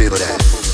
feel that.